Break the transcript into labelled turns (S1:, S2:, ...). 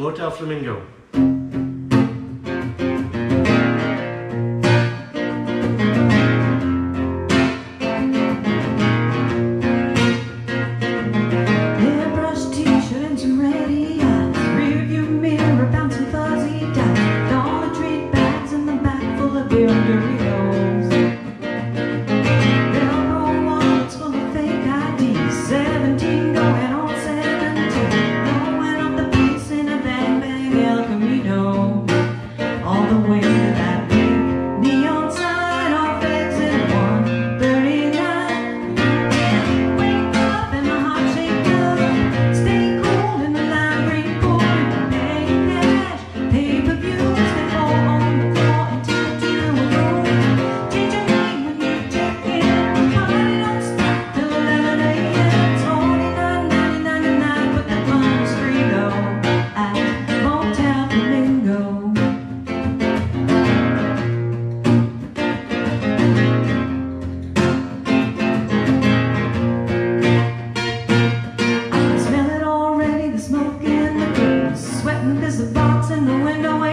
S1: Motel Flamingo.
S2: 'Cause the box in the window